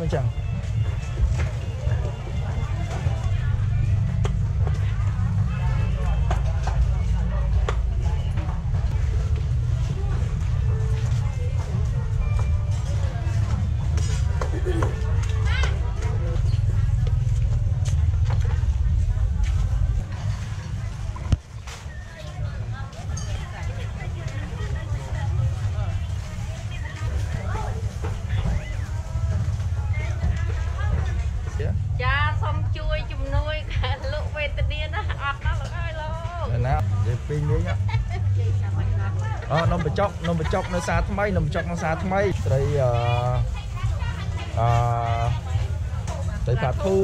មកចឹ នំបញ្ចុកនំបញ្ចុកនៅសាថ្មីនំបញ្ចុកនៅសាថ្មីត្រីអឺអឺត្រីផាធូ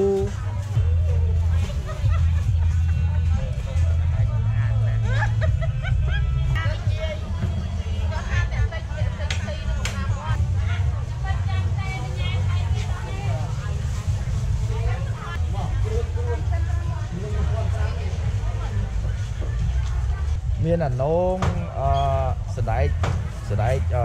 មានអានងអឺស ដែកសដែកអឺ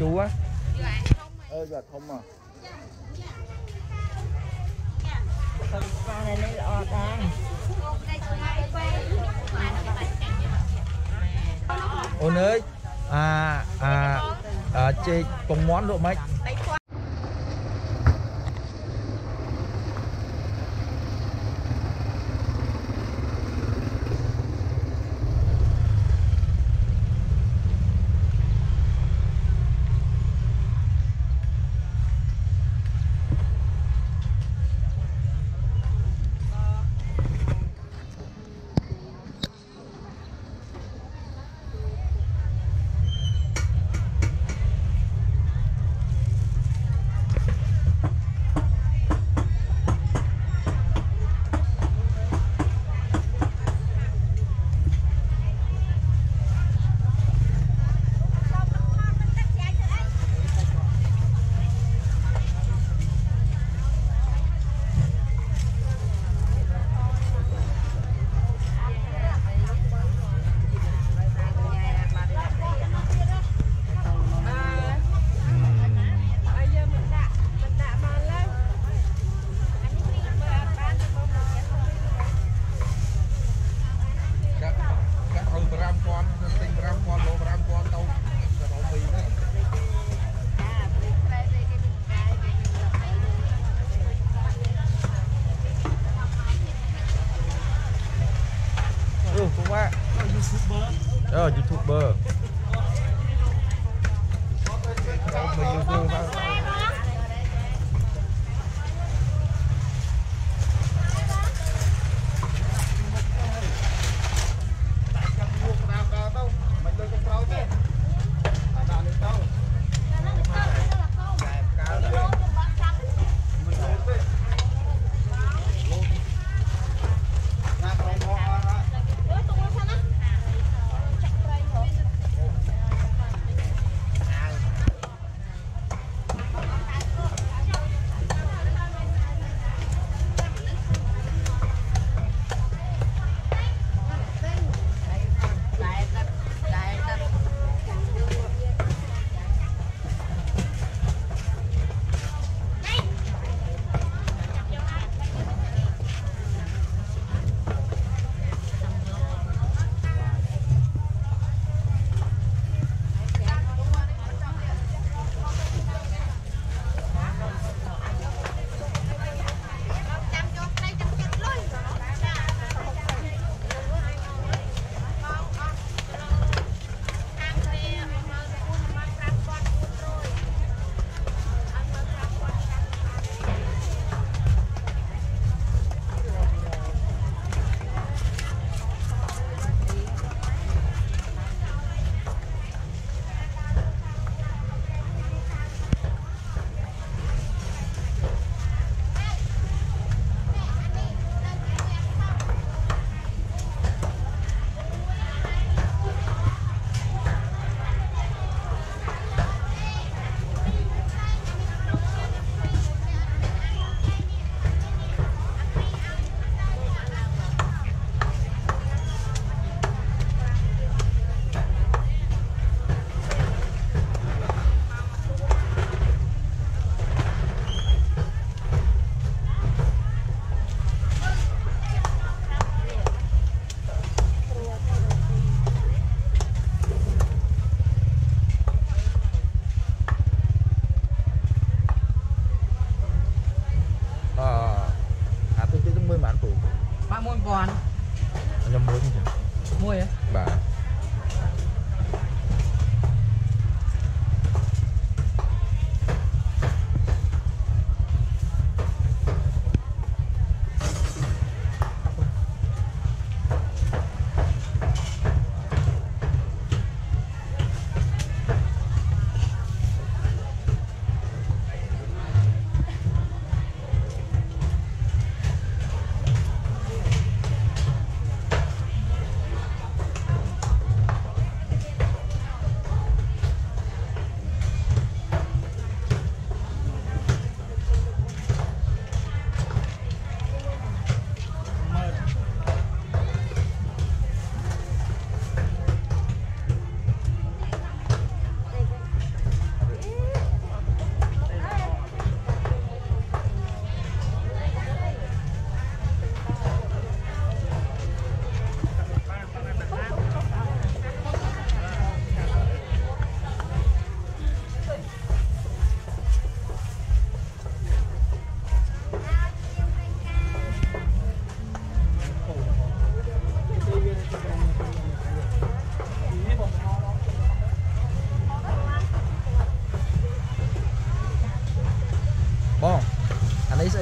ជូហ៎អឺយកធំមកបាននេះល្អដែរ អូនអើយអាអាអាចេកពងមាន់លក់ម៉េច ហើយយើងមិនដាក់មិនដាក់មកលើអានេះពីមើលអត់បានទៅមកមកចេះ កាត់កាត់ឲ្យ5000ទិញ5000លោ5000ទៅទៅពីនេះ ចាព្រៃស្រែស្អីគេមានកាយគេមានលក់អី អឺពុកម៉ា YouTuber អឺ YouTuber អូ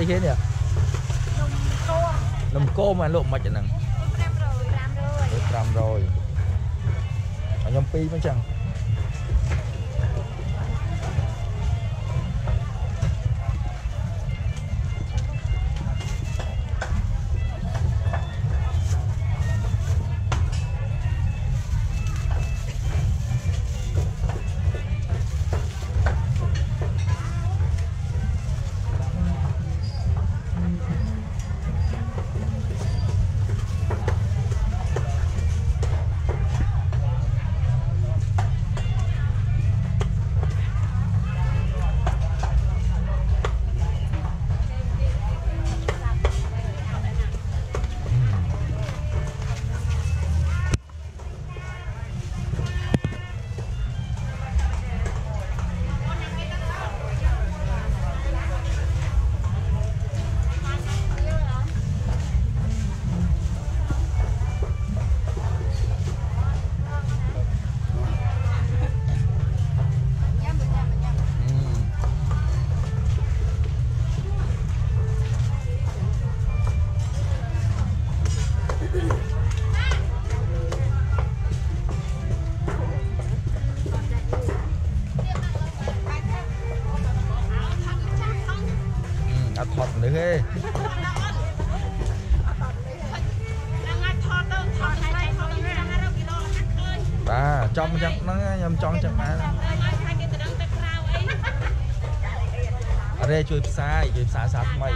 អានេះស្អីគេនេះនំគោមអាលក់មិនហ្នឹង500 500 500ឲ្យខ្ញុំពីរមកចឹង អត់ថត់នេះទេឡើងអាចថតទៅថតឲ្យថតទៅ50គីឡូហាត់ឃើញបាទចំចឹងហ្នឹងខ្ញុំចង់ចឹងដែរឡើងអាចថាគេទៅដឹងទៅក្រៅអីរេជួយផ្សាយជួយផ្សាយសារថ្មី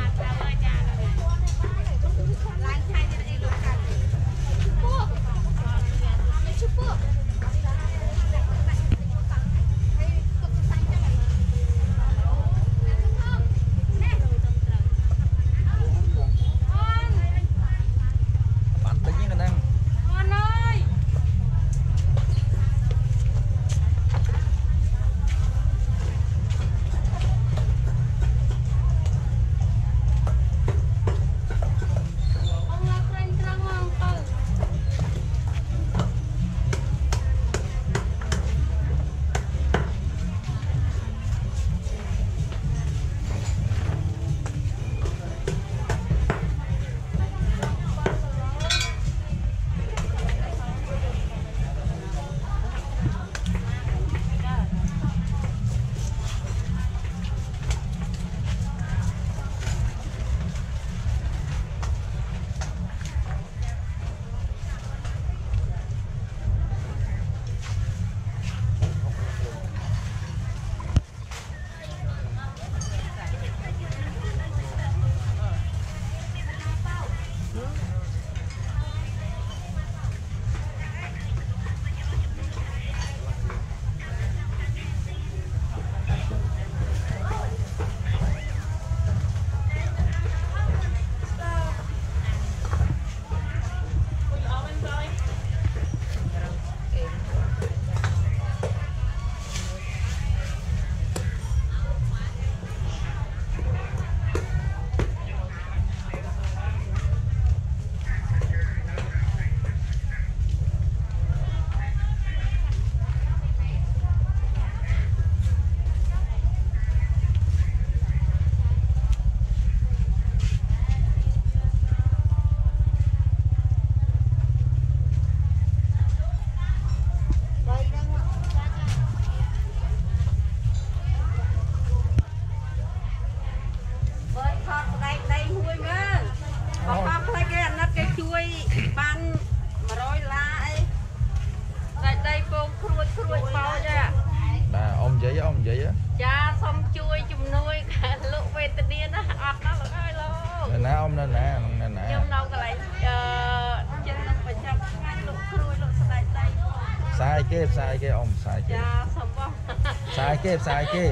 គេផ្សាយគេ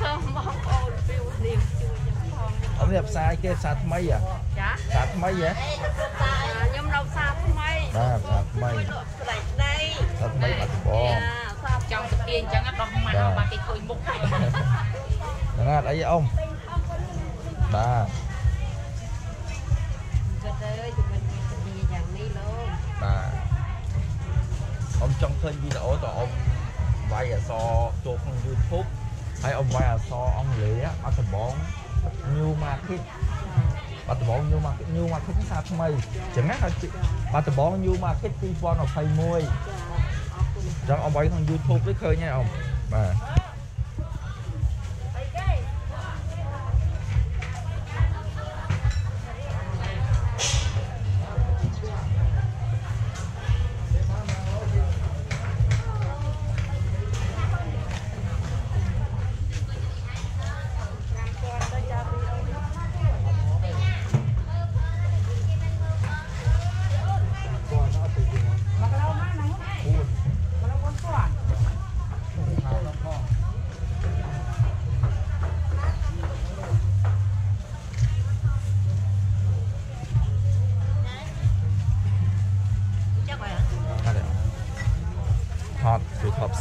សូមបងប្អូនពីវនាងជួយខ្ញុំផងអ៊ំនេះផ្សាយគេផ្សារថ្មីហ៎ចាផ្សារថ្មីហ៎ខ្ញុំនៅផ្សារថ្មីបាទផ្សារថ្មីលក់ស្លេកដីផ្សារថ្មីបាត់ដំបងចាផ្សារចង់ទៅទាញអញ្ចឹងដោះមកបាទគេឃើញមុខហ្នឹងអត់អីអ៊ំបាទគិតទៅជំនិតមានយ៉ាងនេះលោកបាទអ៊ំចង់ឃើញវីដេអូតើអ៊ំ វាយអក្សរចូលក្នុង YouTube ហើយអ៊ំវាយអក្សរអង់គ្លេសបាត់ដំបង New Market បាត់ដំបង New Market New Market ផ្សារថ្មីអញ្ចឹងណាហើយបាត់ដំបង New Market 2021ចាអរគុណអញ្ចឹងអ៊ំវាយក្នុង YouTube នេះឃើញហើយអ៊ំបាទ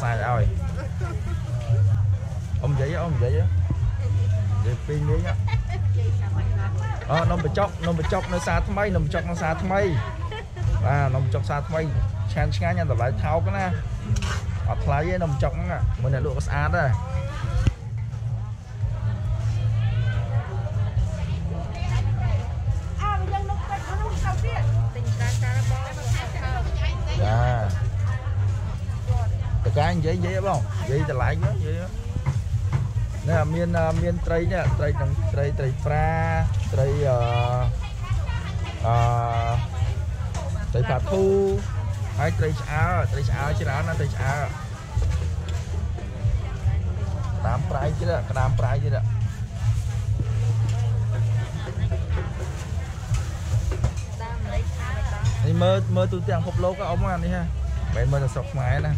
សាយឲ្យអ៊ំនិយាយអ៊ំនិយាយនិយាយពីរលេង chị sao mày nói អនំបញ្ចុកនំបញ្ចុកនៅសាថ្មីនំបញ្ចុកនៅសាថ្មីបាទនំបញ្ចុកសាថ្មីឆ្ងាញ់ឆ្ងាញ់អាតម្លៃថោកណាអត់ថ្លៃទេនំបញ្ចុកហ្នឹងមើលអ្នកលក់ក៏ស្អាតដែរ យាយនិយាយបងនិយាយតម្លៃហ្នឹងនិយាយនេះមានមានត្រីនេះត្រីទាំងត្រីត្រីប្រាត្រីអឺអឺត្រីប៉ាធូហើយត្រីឆ្អើរត្រីឆ្អើរច្រើនណាស់ត្រីឆ្អើរក្តាមប្រៃទៀតក្តាមប្រៃទៀត đang lấy thai đó នេះមើលមើលទូទាំងពិភពលោកហ៎អ៊ំអានេះហ៎មិនមែនមើលតែស្រុកខ្មែរណា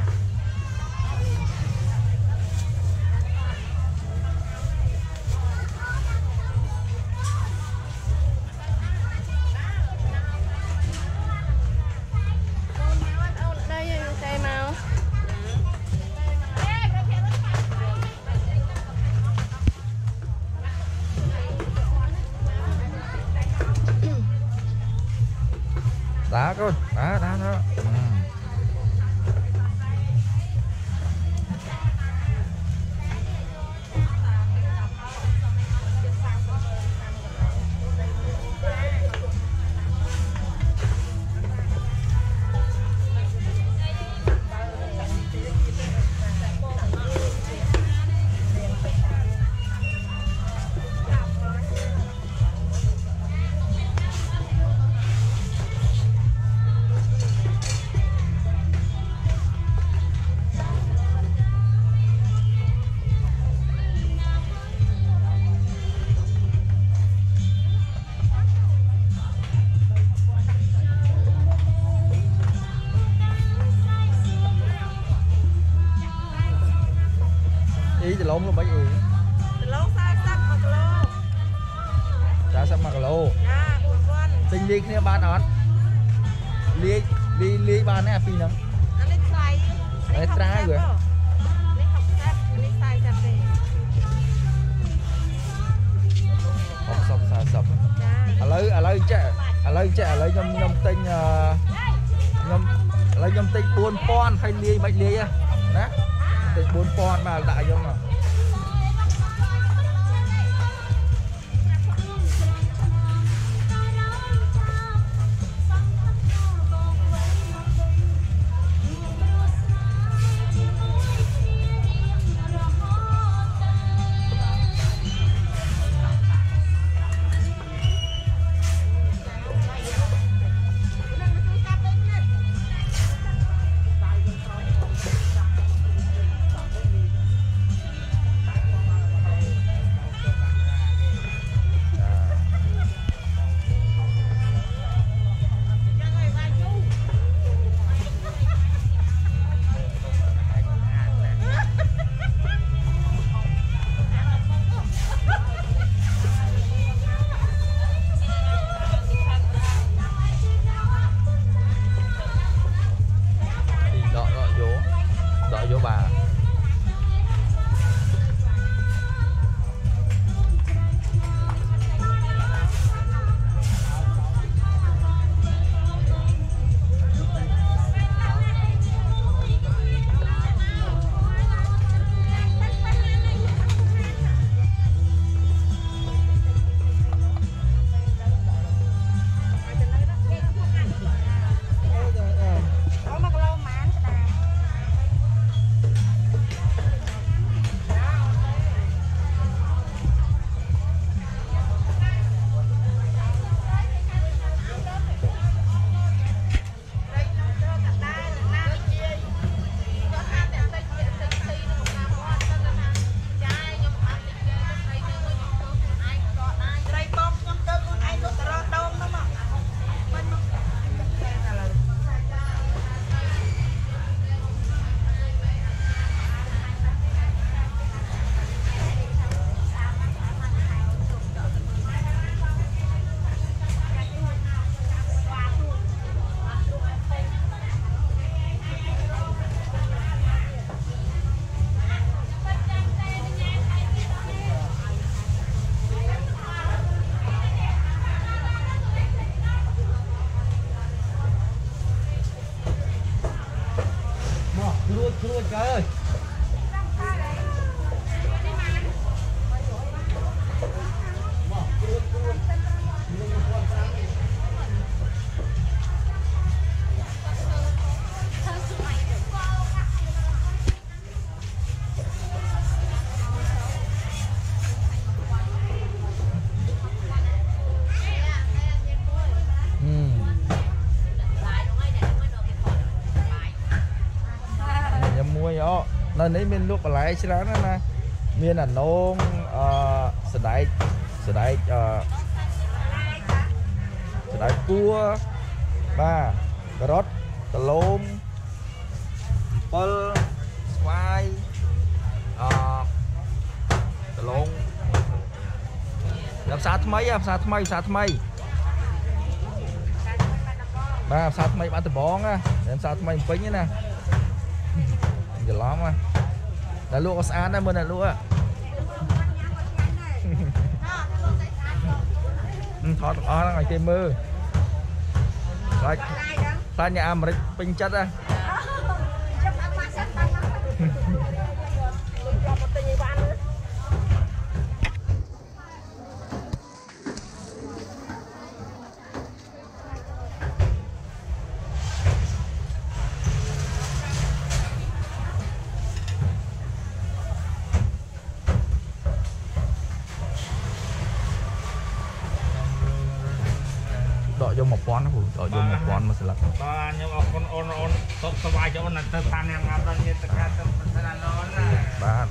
ខ្ញុំទិញ4000ហើយលាយមិនលាយហ៎ណាទិញ4000បាទដាក់ខ្ញុំហ៎ព្នៅនេះមានលក់បន្លែច្រើនណាស់ណាមានអានោងអឺសដែកសដែកអឺសដែកគួរបាទការ៉ុតដឡូមអំពិលស្វាយអឺដឡូងដល់ផ្សារថ្មីហ៎ផ្សារថ្មីផ្សារថ្មីបាទផ្សារថ្មីបាត់ដំបងណាផ្សារថ្មីភ្នំពេញទេណាច្រឡំហ៎ តែលក់ក៏ស្អាតដែរមើលតែលក់ហ៎ហឹមថតទាំងអស់ហ្នឹងឲ្យគេមើលខ្លាចខ្លាចអ្នកអាមេរិកពេញចិត្តហ៎ 1000ណាពូដកយក1000មួយស្លឹកបាទខ្ញុំអរគុណអូនអូនសុខសប្បាយចិត្តអូនទៅតាមនាងងាប់ដល់ញាតិការទៅប្រសិនអូនណាបាទ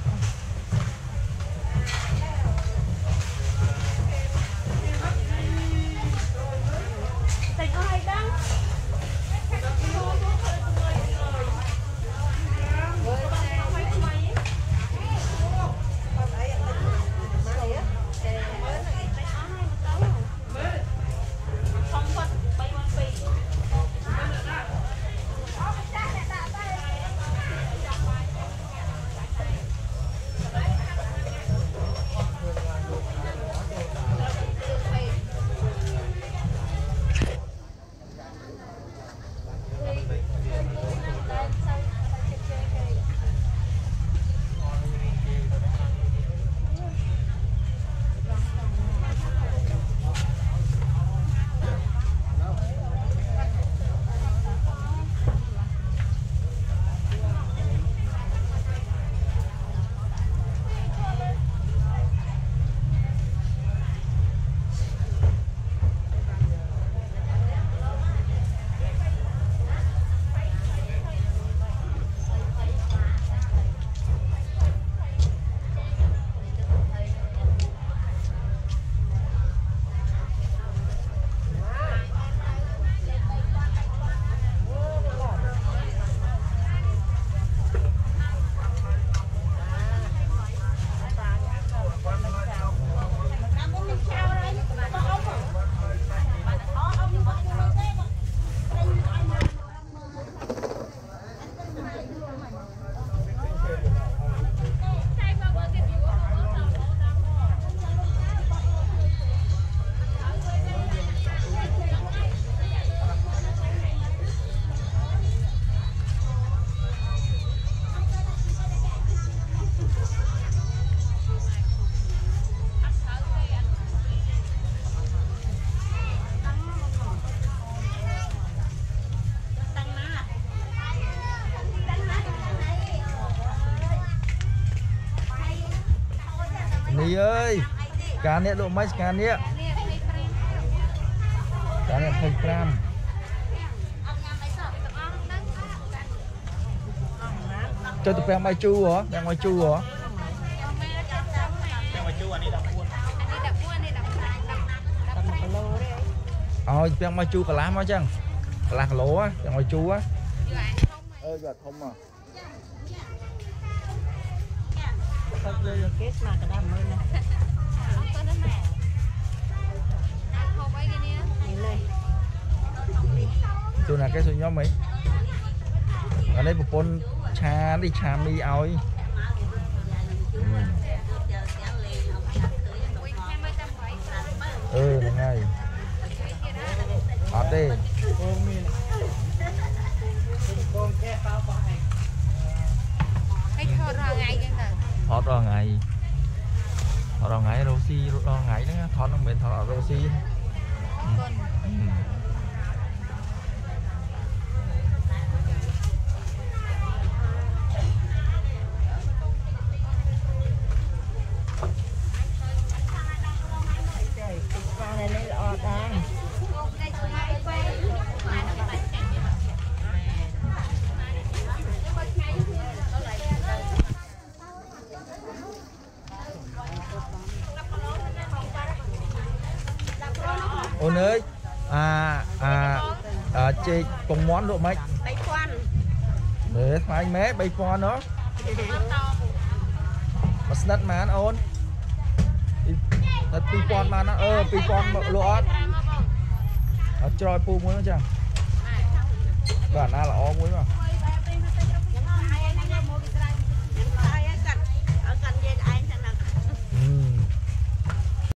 ការនេះលក់មិនការនេះការនេះ25ចុះទៅពាំងបាយជូរហ៎ពាំងបាយជូរហ៎ចាំមកជួអានេះដល់ពួនឲ្យពាំងបាយជូរកន្លះមកចឹងកន្លះគីឡូហ៎ពាំងបាយជូរហ៎អឺយកធំមក ទៅលើ គេស្មាកដាំមើលណានេះលេជួនណាគេសួរខ្ញុំហីអានេះប្រពន្ធឆានេះឆាមីឲ្យអឺហ្នឹងហើយអត់ទេគោមានកូនកែបោបោះឯង តរាល់ថ្ងៃថតរាល់ថ្ងៃរស់ស៊ីរាល់ថ្ងៃហ្នឹងណាថតហ្នឹងមិនមែនថតអត់រស់ស៊ីទេអឺ អូនអើយអាអាអា ចេកពងមាន់លក់ម៉េច3000មើលថ្លៃម៉ែ3000ហ៎មួយស្និតប៉ុន្មានអូនពីស្និត2000បានណាអឺ2000មកលក់អត់អត់ច្រយពូមួយមកចាបាទណាល្អមួយមក